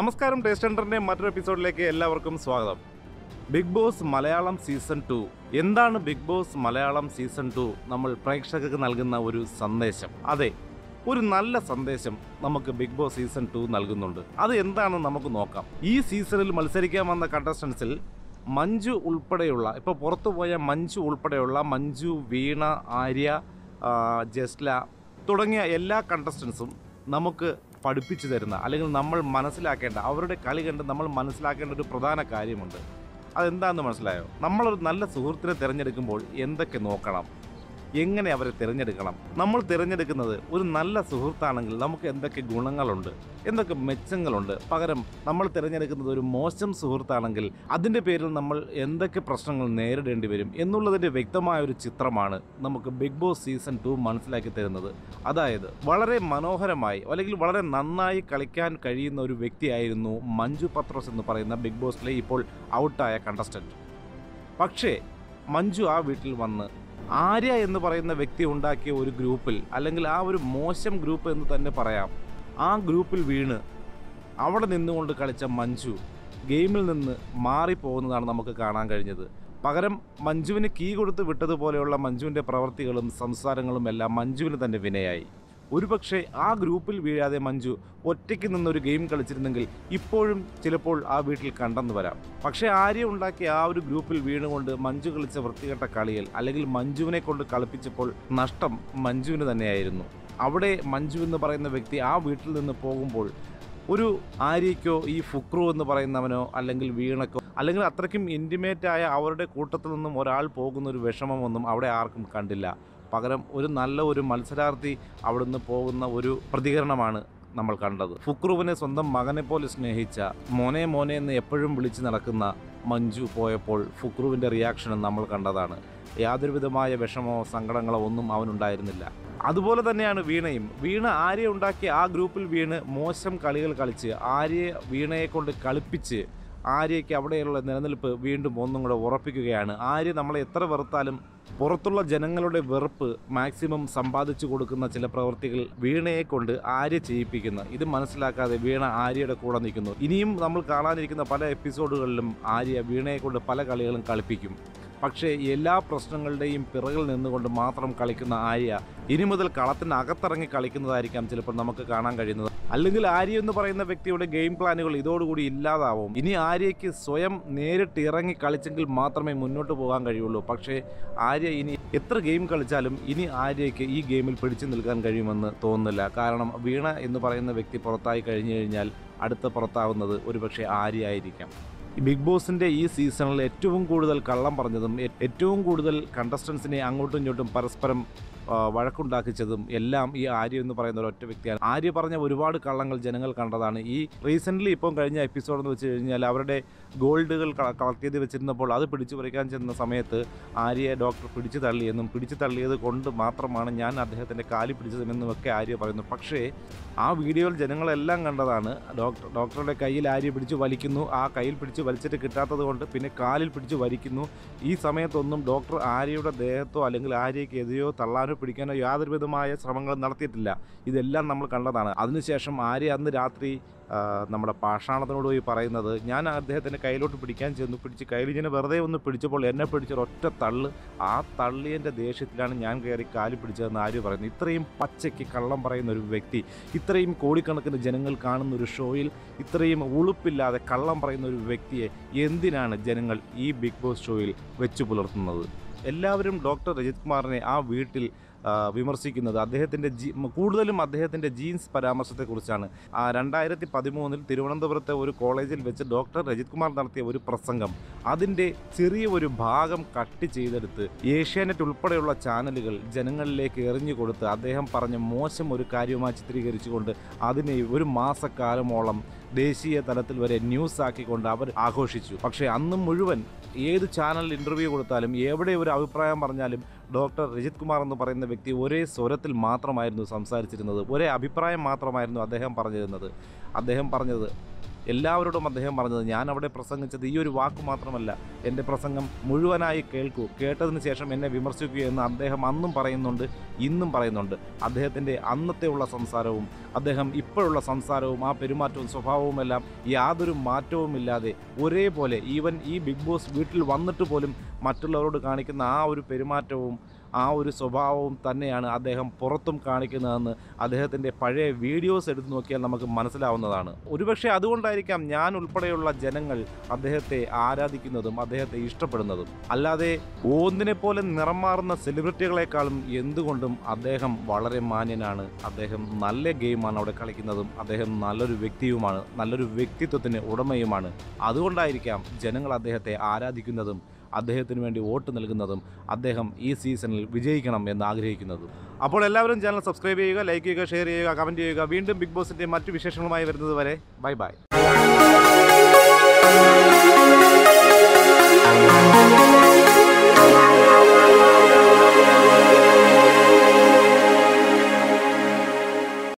നമസ്കാരം ടേസ്റ്റ് ഹണ്ടറിന്റെ മറ്റൊരു എപ്പിസോഡിലേക്ക് എല്ലാവർക്കും സ്വാഗതം. Bigg Boss Malayalam season two. എന്താണ് Bigg Boss Malayalam season two? നമ്മൾ പ്രേക്ഷകർക്ക് നൽകുന്ന ഒരു സന്ദേശം. അതെ ഒരു നല്ല സന്ദേശം നമുക്ക് ബിഗ് ബോസ് സീസൺ ടു നൽകുന്നുണ്ട്. അത് എന്താണെന്ന് നമുക്ക് നോക്കാം. ഈ സീസണിൽ മത്സരിക്കാൻ വന്ന കണ്ടസ്റ്റൻസിൽ മഞ്ജു ഉൾപ്പെടെയുള്ള ഇപ്പോൾ പുറത്തുപോയ മഞ്ജു ഉൾപ്പെടെയുള്ള മഞ്ജു വീണ ആര്യ ജസ്ല തുടങ്ങിയ എല്ലാ കണ്ടസ്റ്റൻസും നമുക്ക് പഠിപ്പിച്ചു തരുന്ന അല്ലെങ്കിൽ നമ്മൾ മനസ്സിലാക്കേണ്ട അവരുടെ കളി കണ്ട് നമ്മൾ മനസ്സിലാക്കേണ്ട ഒരു പ്രധാന കാര്യമുണ്ട്. അതെന്താണെന്ന് മനസ്സിലായോ? നമ്മളൊരു നല്ല സുഹൃത്തിനെ തിരഞ്ഞെടുക്കുമ്പോൾ എന്തൊക്കെ നോക്കണം? എങ്ങനെ അവരെ തിരഞ്ഞെടുക്കണം? നമ്മൾ തിരഞ്ഞെടുക്കുന്നത് ഒരു നല്ല സുഹൃത്താണെങ്കിൽ നമുക്ക് എന്തൊക്കെ ഗുണങ്ങളുണ്ട്? എന്തൊക്കെ മെച്ചങ്ങളുണ്ട്? പകരം നമ്മൾ തിരഞ്ഞെടുക്കുന്നത് ഒരു മോശം സുഹൃത്താണെങ്കിൽ അതിന്റെ പേരിൽ നമ്മൾ എന്തൊക്കെ പ്രശ്നങ്ങൾ നേരിടേണ്ടി വരും എന്നുള്ളതിന്റെ വ്യക്തമായ ഒരു ചിത്രമാണ് നമുക്ക് ബിഗ് ബോസ് സീസൺ ടു മനസ്സിലാക്കി തരുന്നത്. അതായത് വളരെ മനോഹരമായി അല്ലെങ്കിൽ വളരെ നന്നായി കളിക്കാൻ കഴിയുന്ന ഒരു വ്യക്തിയായിരുന്നു മഞ്ജു പത്രോസ് എന്ന് പറയുന്ന ബിഗ് ബോസിലെ ഇപ്പോൾ ഔട്ടായ കണ്ടസ്റ്റന്റ് പക്ഷേ മഞ്ജു ആ വീട്ടിൽ വന്ന് ആര്യ എന്ന് പറയുന്ന വ്യക്തി ഉണ്ടാക്കിയ ഒരു ഗ്രൂപ്പിൽ അല്ലെങ്കിൽ ആ ഒരു മോശം ഗ്രൂപ്പ് എന്ന് തന്നെ പറയാം. ആ ഗ്രൂപ്പിൽ വീണ് അവിടെ നിന്നുകൊണ്ട് കളിച്ച മഞ്ജു ഗെയിമിൽ നിന്ന് മാറിപ്പോകുന്നതാണ് നമുക്ക് കാണാൻ കഴിഞ്ഞത്. പകരം മഞ്ജുവിന് കീ കൊടുത്ത് വിട്ടതുപോലെയുള്ള മഞ്ജുവിന്റെ പ്രവൃത്തികളും സംസാരങ്ങളും എല്ലാം മഞ്ജുവിന് തന്നെ വിനയായി. ഒരുപക്ഷെ ആ ഗ്രൂപ്പിൽ വീഴാതെ മഞ്ജു ഒറ്റയ്ക്ക് നിന്നൊരു ഗെയിം കളിച്ചിരുന്നെങ്കിൽ ഇപ്പോഴും ചിലപ്പോൾ ആ വീട്ടിൽ കണ്ടെന്ന് വരാം. പക്ഷേ ആര്യ ഉണ്ടാക്കിയ ആ ഒരു ഗ്രൂപ്പിൽ വീണുകൊണ്ട് മഞ്ജു കളിച്ച വൃത്തികെട്ട കളിയിൽ അല്ലെങ്കിൽ മഞ്ജുവിനെ കൊണ്ട് കളിപ്പിച്ചപ്പോൾ നഷ്ടം മഞ്ജുവിന് തന്നെയായിരുന്നു. അവിടെ മഞ്ജു എന്ന് പറയുന്ന വ്യക്തി ആ വീട്ടിൽ നിന്ന് പോകുമ്പോൾ ഒരു ആര്യയ്ക്കോ ഈ ഫുക്രു എന്ന് പറയുന്നവനോ അല്ലെങ്കിൽ വീണക്കോ അല്ലെങ്കിൽ അത്രയ്ക്കും ഇന്റിമേറ്റായ അവരുടെ കൂട്ടത്തിൽ നിന്നും ഒരാൾ പോകുന്ന ഒരു വിഷമമൊന്നും അവിടെ ആർക്കും കണ്ടില്ല. പകരം ഒരു നല്ല ഒരു മത്സരാർത്ഥി അവിടുന്ന് പോകുന്ന ഒരു പ്രതികരണമാണ് നമ്മൾ കണ്ടത്. ഫുക്രുവിനെ സ്വന്തം മകനെ പോലെ സ്നേഹിച്ച മോനെ മോനെ എന്ന് എപ്പോഴും വിളിച്ച് നടക്കുന്ന മഞ്ജു പോയപ്പോൾ ഫുക്രുവിന്റെ റിയാക്ഷനും നമ്മൾ കണ്ടതാണ്. യാതൊരുവിധമായ വിഷമോ സങ്കടങ്ങളോ ഒന്നും അവനുണ്ടായിരുന്നില്ല. അതുപോലെ തന്നെയാണ് വീണയും. വീണ ആര്യ ഉണ്ടാക്കിയ ആ ഗ്രൂപ്പിൽ വീണ് മോശം കളികൾ കളിച്ച് ആര്യയെ വീണയെ കൊണ്ട് കളിപ്പിച്ച് ആര്യയ്ക്ക് അവിടെയുള്ള നിലനിൽപ്പ് വീണ്ടും ഒന്നും കൂടെ ഉറപ്പിക്കുകയാണ്. ആര്യ നമ്മളെ എത്ര വെറുത്താലും പുറത്തുള്ള ജനങ്ങളുടെ വെറുപ്പ് മാക്സിമം സമ്പാദിച്ചു കൊടുക്കുന്ന ചില പ്രവൃത്തികൾ വീണയെ കൊണ്ട് ആര്യ ചെയ്യിപ്പിക്കുന്നു. ഇത് മനസ്സിലാക്കാതെ വീണ ആര്യയുടെ കൂടെ നിൽക്കുന്നു. ഇനിയും നമ്മൾ കാണാനിരിക്കുന്ന പല എപ്പിസോഡുകളിലും ആര്യ വീണയെ കൊണ്ട് പല കളികളും കളിപ്പിക്കും. പക്ഷേ എല്ലാ പ്രശ്നങ്ങളുടെയും പിറകിൽ നിന്നുകൊണ്ട് മാത്രം കളിക്കുന്ന ആര്യ ഇനി മുതൽ കളത്തിനകത്തിറങ്ങി കളിക്കുന്നതായിരിക്കാം ചിലപ്പോൾ നമുക്ക് കാണാൻ കഴിയുന്നത്. അല്ലെങ്കിൽ ആര്യ എന്ന് പറയുന്ന വ്യക്തിയുടെ ഗെയിം പ്ലാനുകൾ ഇതോടുകൂടി ഇല്ലാതാവും. ഇനി ആര്യയ്ക്ക് സ്വയം നേരിട്ട് ഇറങ്ങി കളിച്ചെങ്കിൽ മാത്രമേ മുന്നോട്ട് പോകാൻ കഴിയുള്ളൂ. പക്ഷേ ആര്യ ഇനി എത്ര ഗെയിം കളിച്ചാലും ഇനി ആര്യയ്ക്ക് ഈ ഗെയിമിൽ പിടിച്ചു നിൽക്കാൻ കഴിയുമെന്ന് തോന്നുന്നില്ല. കാരണം വീണ എന്ന് പറയുന്ന വ്യക്തി പുറത്തായി കഴിഞ്ഞു കഴിഞ്ഞാൽ അടുത്ത പുറത്താവുന്നത് ഒരുപക്ഷെ ആര്യ ആയിരിക്കാം. ബിഗ് ബോസിന്റെ ഈ സീസണിൽ ഏറ്റവും കൂടുതൽ കള്ളം പറഞ്ഞതും ഏറ്റവും കൂടുതൽ കണ്ടസ്റ്റൻസിനെ അങ്ങോട്ടും ഇങ്ങോട്ടും പരസ്പരം വഴക്കുണ്ടാക്കിച്ചതും എല്ലാം ഈ ആര്യ എന്ന് പറയുന്ന ഒരൊറ്റ വ്യക്തിയാണ്. ആര്യ പറഞ്ഞ ഒരുപാട് കള്ളങ്ങൾ ജനങ്ങൾ കണ്ടതാണ്. ഈ റീസെന്റ്ലി ഇപ്പം കഴിഞ്ഞ എപ്പിസോഡ് എന്ന് വെച്ച് കഴിഞ്ഞാൽ അവരുടെ ഗോൾഡുകൾ കളക്ട് വെച്ചിരുന്നപ്പോൾ അത് പിടിച്ചു പറിക്കാൻ ചെന്ന സമയത്ത് ആര്യയെ ഡോക്ടർ പിടിച്ചു തള്ളിയെന്നും പിടിച്ചു തള്ളിയത് കൊണ്ട് മാത്രമാണ് ഞാൻ അദ്ദേഹത്തിന്റെ കാലി പിടിച്ചതെന്നും ഒക്കെ ആര്യ പറയുന്നു. പക്ഷേ ആ വീഡിയോയിൽ ജനങ്ങളെല്ലാം കണ്ടതാണ്. ഡോക്ടർ ഡോക്ടറുടെ കയ്യിൽ ആര്യ പിടിച്ച് വലിക്കുന്നു. ആ കയ്യിൽ പിടിച്ച് വലിച്ചിട്ട് കിട്ടാത്തത് കൊണ്ട് പിന്നെ കാലിൽ പിടിച്ച് വലിക്കുന്നു. ഈ സമയത്തൊന്നും ഡോക്ടർ ആര്യയുടെ ദേഹത്തോ അല്ലെങ്കിൽ ആര്യയ്ക്ക് എതിരെയോ തള്ളാനോ പിടിക്കാനോ യാതൊരു വിധമായ ശ്രമങ്ങളും നടത്തിയിട്ടില്ല. ഇതെല്ലാം നമ്മൾ കണ്ടതാണ്. അതിനുശേഷം ആര്യ അന്ന് രാത്രി നമ്മുടെ പാഷാണത്തിനോട് പോയി പറയുന്നത് ഞാൻ അദ്ദേഹത്തിന്റെ കയ്യിലോട്ട് പിടിക്കാൻ ചെന്നു. പിടിച്ച് കയ്യിൽ ഇങ്ങനെ വെറുതെ ഒന്ന് പിടിച്ചപ്പോൾ എന്നെ പിടിച്ചൊരു ഒറ്റ തള്ള്. ആ തള്ളിയന്റെ ദേഷ്യത്തിലാണ് ഞാൻ കയറി കാലി പിടിച്ചതെന്ന് ആര്യ പറയുന്നു. ഇത്രയും പച്ചയ്ക്ക് കള്ളം പറയുന്ന ഒരു വ്യക്തി ഇത്രയും കോടിക്കണക്കിന് ജനങ്ങൾ കാണുന്ന ഒരു ഷോയിൽ ഇത്രയും ഉളുപ്പില്ലാതെ കള്ളം പറയുന്ന ഒരു വ്യക്തിയെ എന്തിനാണ് ജനങ്ങൾ ഈ ബിഗ് ബോസ് ഷോയിൽ വെച്ചു പുലർത്തുന്നത്? എല്ലാവരും ഡോക്ടർ രജിത് കുമാറിനെ ആ വീട്ടിൽ വിമർശിക്കുന്നത്. അദ്ദേഹത്തിന്റെ ജീ കൂടുതലും അദ്ദേഹത്തിന്റെ ജീൻസ് പരാമർശത്തെക്കുറിച്ചാണ്. ആ രണ്ടായിരത്തി പതിമൂന്നിൽ തിരുവനന്തപുരത്തെ ഒരു കോളേജിൽ വെച്ച് ഡോക്ടർ രജിത് കുമാർ നടത്തിയ ഒരു പ്രസംഗം. അതിന്റെ ചെറിയ ഒരു ഭാഗം കട്ട് ചെയ്തെടുത്ത് ഏഷ്യാനെറ്റ് ഉൾപ്പെടെയുള്ള ചാനലുകൾ ജനങ്ങളിലേക്ക് എറിഞ്ഞു കൊടുത്ത് അദ്ദേഹം പറഞ്ഞ മോശം ഒരു കാര്യമായി ചിത്രീകരിച്ചുകൊണ്ട് അതിനെ ഒരു മാസക്കാലമോളം ദേശീയ തലത്തിൽ വരെ ന്യൂസ് ആക്കിക്കൊണ്ട് അവർ ആഘോഷിച്ചു. പക്ഷേ അന്ന് മുഴുവൻ ഏത് ചാനലിൽ ഇന്റർവ്യൂ കൊടുത്താലും എവിടെ ഒരു അഭിപ്രായം പറഞ്ഞാലും ഡോക്ടർ രജിത് കുമാർ എന്ന് പറയുന്ന വ്യക്തി ഒരേ സ്വരത്തിൽ മാത്രമായിരുന്നു സംസാരിച്ചിരുന്നത്. ഒരേ അഭിപ്രായം മാത്രമായിരുന്നു അദ്ദേഹം പറഞ്ഞിരുന്നത്. അദ്ദേഹം പറഞ്ഞത് എല്ലാവരോടും അദ്ദേഹം പറഞ്ഞത് ഞാൻ അവിടെ പ്രസംഗിച്ചത് ഈ ഒരു വാക്ക് മാത്രമല്ല എന്റെ പ്രസംഗം മുഴുവനായി കേൾക്കൂ. കേട്ടതിന് ശേഷം എന്നെ വിമർശിക്കൂ എന്ന് അദ്ദേഹം അന്നും പറയുന്നുണ്ട് ഇന്നും പറയുന്നുണ്ട്. അദ്ദേഹത്തിന്റെ അന്നത്തെ ഉള്ള സംസാരവും അദ്ദേഹം ഇപ്പോഴുള്ള സംസാരവും ആ പെരുമാറ്റവും സ്വഭാവവുമെല്ലാം യാതൊരു മാറ്റവുമില്ലാതെ ഒരേപോലെ ഈവൻ ഈ ബിഗ് ബോസ് വീട്ടിൽ വന്നിട്ട് പോലും മറ്റുള്ളവരോട് കാണിക്കുന്ന ആ ഒരു പെരുമാറ്റവും ആ ഒരു സ്വഭാവവും തന്നെയാണ് അദ്ദേഹം പുറത്തും കാണിക്കുന്നതെന്ന് അദ്ദേഹത്തിന്റെ പഴയ വീഡിയോസ് എടുത്തു നോക്കിയാൽ നമുക്ക് മനസ്സിലാവുന്നതാണ്. ഒരുപക്ഷെ അതുകൊണ്ടായിരിക്കാം ഞാൻ ഉൾപ്പെടെയുള്ള ജനങ്ങൾ അദ്ദേഹത്തെ ആരാധിക്കുന്നതും അദ്ദേഹത്തെ ഇഷ്ടപ്പെടുന്നതും. അല്ലാതെ ഓന്തിനെ പോലെ നിറം മാറുന്ന സെലിബ്രിറ്റികളെക്കാളും എന്തുകൊണ്ടും അദ്ദേഹം വളരെ മാന്യനാണ്. അദ്ദേഹം നല്ല ഗെയിമാണ് അവിടെ കളിക്കുന്നതും. അദ്ദേഹം നല്ലൊരു വ്യക്തിയുമാണ്. നല്ലൊരു വ്യക്തിത്വത്തിന് ഉടമയുമാണ്. അതുകൊണ്ടായിരിക്കാം ജനങ്ങൾ അദ്ദേഹത്തെ ആരാധിക്കുന്നതും അദ്ദേഹത്തിന് വേണ്ടി വോട്ട് നൽകുന്നതും അദ്ദേഹം ഈ സീസണിൽ വിജയിക്കണം എന്ന് ആഗ്രഹിക്കുന്നത്. അപ്പോൾ എല്ലാവരും ചാനൽ സബ്സ്ക്രൈബ് ചെയ്യുക ലൈക്ക് ചെയ്യുക ഷെയർ ചെയ്യുക കമന്റ് ചെയ്യുക. വീണ്ടും ബിഗ് ബോസിന്റെ മറ്റു വിശേഷങ്ങളുമായി വരുന്നത് വരെ ബൈ ബൈ